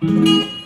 Mm-hmm.